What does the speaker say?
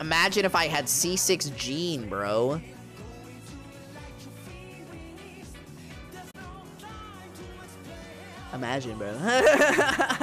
Imagine if I had C6 gene, bro. Imagine, bro.